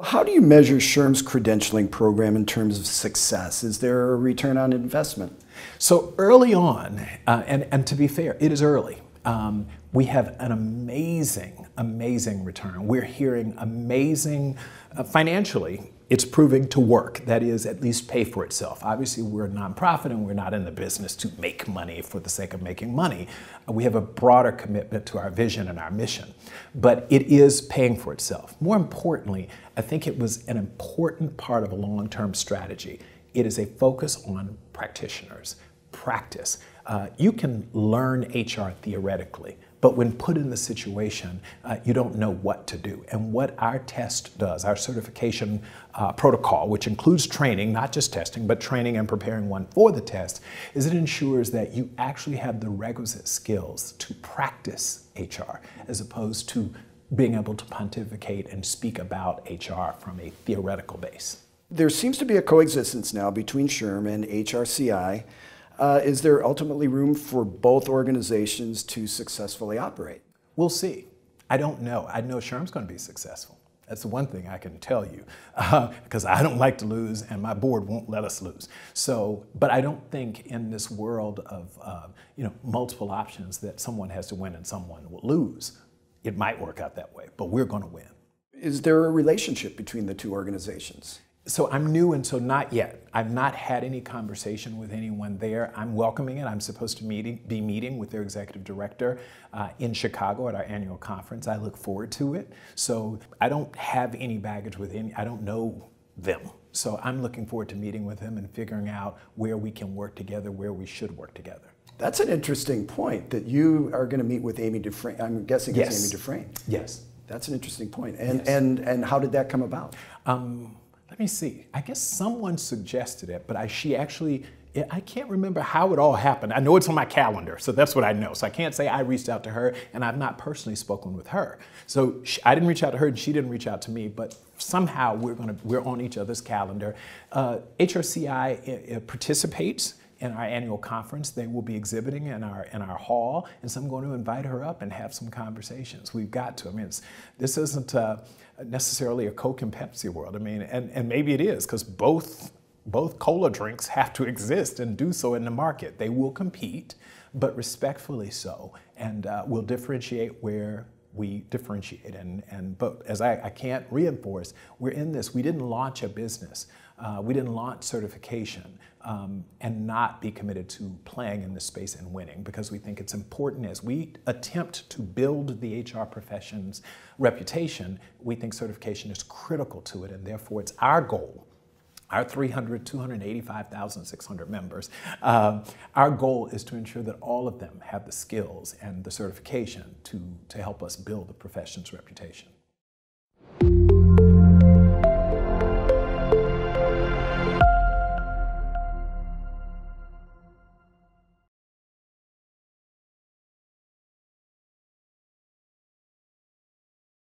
how do you measure SHRM's credentialing program in terms of success? Is there a return on investment? So early on, uh, and, and to be fair, it is early. Um, we have an amazing, amazing return. We're hearing amazing, uh, financially, it's proving to work. That is, at least pay for itself. Obviously, we're a nonprofit and we're not in the business to make money for the sake of making money. We have a broader commitment to our vision and our mission. But it is paying for itself. More importantly, I think it was an important part of a long term strategy. It is a focus on practitioners, practice. Uh, you can learn HR theoretically but when put in the situation, uh, you don't know what to do. And what our test does, our certification uh, protocol, which includes training, not just testing, but training and preparing one for the test, is it ensures that you actually have the requisite skills to practice HR as opposed to being able to pontificate and speak about HR from a theoretical base. There seems to be a coexistence now between SHRM and HRCI. Uh, is there ultimately room for both organizations to successfully operate? We'll see. I don't know. I know SHRM's going to be successful. That's the one thing I can tell you, uh, because I don't like to lose, and my board won't let us lose. So, but I don't think in this world of uh, you know multiple options that someone has to win and someone will lose. It might work out that way, but we're going to win. Is there a relationship between the two organizations? So I'm new, and so not yet. I've not had any conversation with anyone there. I'm welcoming it. I'm supposed to meeting, be meeting with their executive director uh, in Chicago at our annual conference. I look forward to it. So I don't have any baggage with any. I don't know them. So I'm looking forward to meeting with them and figuring out where we can work together, where we should work together. That's an interesting point that you are going to meet with Amy Dufrane. I'm guessing yes. it's Amy Dufrane. Yes. That's an interesting point. And, yes. and, and how did that come about? Um, let me see. I guess someone suggested it, but I, she actually, I can't remember how it all happened. I know it's on my calendar, so that's what I know. So I can't say I reached out to her, and I've not personally spoken with her. So she, I didn't reach out to her, and she didn't reach out to me, but somehow we're gonna we're on each other's calendar. Uh, HRCI uh, participates in our annual conference. They will be exhibiting in our in our hall, and so I'm going to invite her up and have some conversations. We've got to. I mean, this isn't. Uh, necessarily a Coke and Pepsi world. I mean, and, and maybe it is because both both cola drinks have to exist and do so in the market. They will compete, but respectfully so, and uh, will differentiate where we differentiate. And, and but as I, I can't reinforce, we're in this. We didn't launch a business. Uh, we didn't launch certification um, and not be committed to playing in this space and winning because we think it's important as we attempt to build the HR profession's reputation, we think certification is critical to it and therefore it's our goal our 300, 285,600 members, um, our goal is to ensure that all of them have the skills and the certification to, to help us build the profession's reputation.